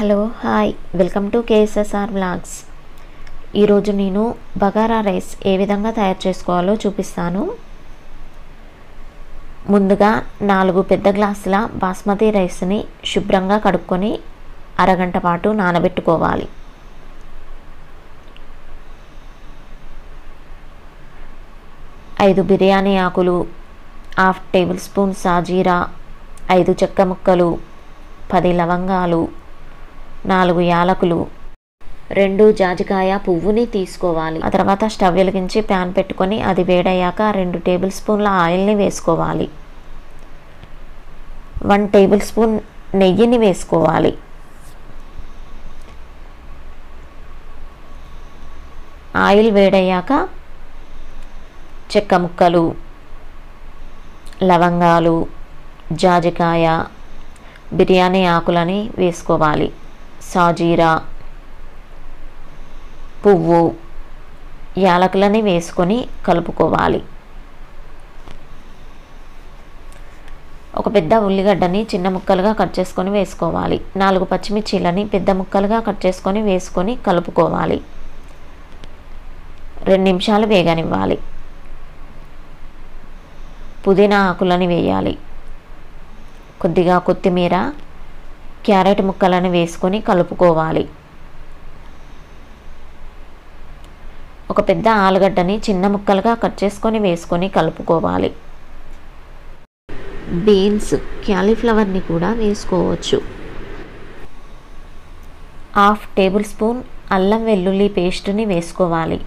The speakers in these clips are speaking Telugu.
Hello hi. Welcome to KSSR vlogs. ఈరోజు నేను బగారా రైస్ ఏ విధంగా తయారు చేసుకోవాలో చూపిస్తాను. ముందుగా నాలుగు పెద్ద గ్లాసుల బాస్మతి రైస్ని శుభ్రంగా కడుక్కొని అరగంట పాటు నానబెట్టుకోవాలి. ఐదు బిర్యానీ ఆకులు హాఫ్ టేబుల్ స్పూన్ సాజీరా ఐదు చెక్క ముక్కలు పది లవంగాలు నాలుగు యాలకులు రెండు జాజికాయ పువ్వుని తీసుకోవాలి. ఆ తర్వాత స్టవ్ వెలిగించి ప్యాన్ పెట్టుకొని అది వేడయ్యాక రెండు టేబుల్ స్పూన్ల ఆయిల్ని వేసుకోవాలి. వన్ టేబుల్ స్పూన్ నెయ్యిని వేసుకోవాలి. ఆయిల్ వేడయ్యాక చెక్క ముక్కలు లవంగాలు జాజికాయ బిర్యానీ ఆకులని వేసుకోవాలి. సాజీరా పువ్వు యాలకులని వేసుకొని కలుపుకోవాలి. ఒక పెద్ద ఉల్లిగడ్డని చిన్న ముక్కలుగా కట్ చేసుకొని వేసుకోవాలి. నాలుగు పచ్చిమిర్చీలని పెద్ద ముక్కలుగా కట్ చేసుకొని వేసుకొని కలుపుకోవాలి. రెండు నిమిషాలు వేగనివ్వాలి. పుదీనా ఆకులని వేయాలి. కొద్దిగా కొత్తిమీర క్యారెట్ ముక్కలను వేసుకొని కలుపుకోవాలి. ఒక పెద్ద ఆలుగడ్డని చిన్న ముక్కలుగా కట్ చేసుకొని వేసుకొని కలుపుకోవాలి. బీన్స్ క్యాలీఫ్లవర్ని కూడా వేసుకోవచ్చు. హాఫ్ టేబుల్ స్పూన్ అల్లం వెల్లుల్లి పేస్ట్ని వేసుకోవాలి.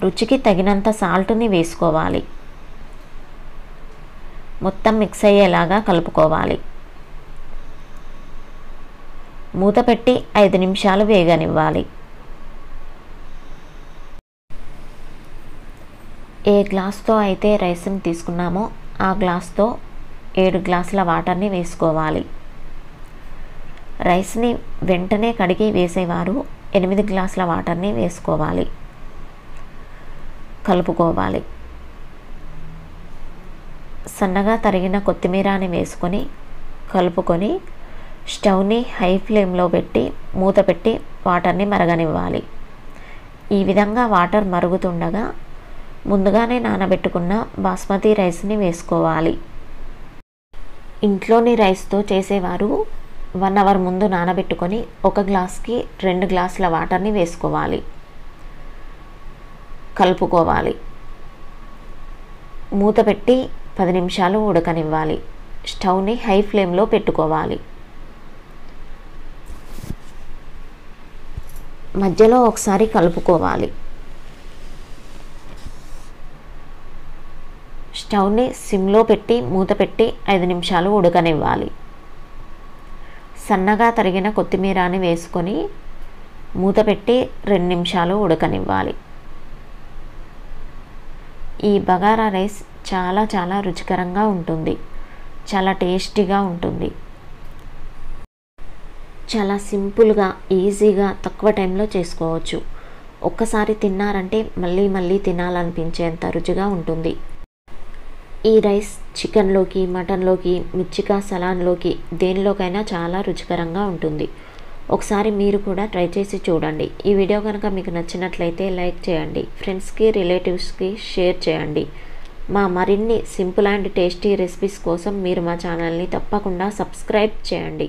రుచికి తగినంత సాల్ట్ని వేసుకోవాలి. మొత్తం మిక్స్ అయ్యేలాగా కలుపుకోవాలి. మూత పెట్టి ఐదు నిమిషాలు వేగనివ్వాలి. ఏ గ్లాస్తో అయితే రైస్ని తీసుకున్నామో ఆ గ్లాస్తో ఏడు గ్లాసుల వాటర్ని వేసుకోవాలి. రైస్ని వెంటనే కడిగి వేసేవారు ఎనిమిది గ్లాసుల వాటర్ని వేసుకోవాలి. కలుపుకోవాలి. సన్నగా తరిగిన కొత్తిమీరని వేసుకొని కలుపుకొని స్టవ్ని హై ఫ్లేమ్లో పెట్టి మూత పెట్టి వాటర్ని మరగనివ్వాలి. ఈ విధంగా వాటర్ మరుగుతుండగా ముందుగానే నానబెట్టుకున్న బాస్మతి రైస్ని వేసుకోవాలి. ఇంట్లోని రైస్తో చేసేవారు వన్ అవర్ ముందు నానబెట్టుకొని ఒక గ్లాస్కి రెండు గ్లాసుల వాటర్ని వేసుకోవాలి. కలుపుకోవాలి. మూత పెట్టి పది నిమిషాలు ఉడకనివ్వాలి. స్టవ్ని హై ఫ్లేమ్లో పెట్టుకోవాలి. మధ్యలో ఒకసారి కలుపుకోవాలి. స్టవ్ని సిమ్లో పెట్టి మూత పెట్టి ఐదు నిమిషాలు ఉడకనివ్వాలి. సన్నగా తరిగిన కొత్తిమీరని వేసుకొని మూత పెట్టి రెండు నిమిషాలు ఉడకనివ్వాలి. ఈ బగారా రైస్ చాలా చాలా రుచికరంగా ఉంటుంది. చాలా టేస్టీగా ఉంటుంది. చాలా సింపుల్గా ఈజీగా తక్కువ టైంలో చేసుకోవచ్చు. ఒక్కసారి తిన్నారంటే మళ్ళీ మళ్ళీ తినాలనిపించేంత రుచిగా ఉంటుంది. ఈ రైస్ చికెన్లోకి మటన్లోకి మిర్చికా సలాన్లోకి దేనిలోకైనా చాలా రుచికరంగా ఉంటుంది. ఒకసారి మీరు కూడా ట్రై చేసి చూడండి. ఈ వీడియో కనుక మీకు నచ్చినట్లయితే లైక్ చేయండి. ఫ్రెండ్స్కి రిలేటివ్స్కి షేర్ చేయండి. మా మరిన్ని సింపుల్ అండ్ టేస్టీ రెసిపీస్ కోసం మీరు మా ఛానల్ని తప్పకుండా సబ్స్క్రైబ్ చేయండి.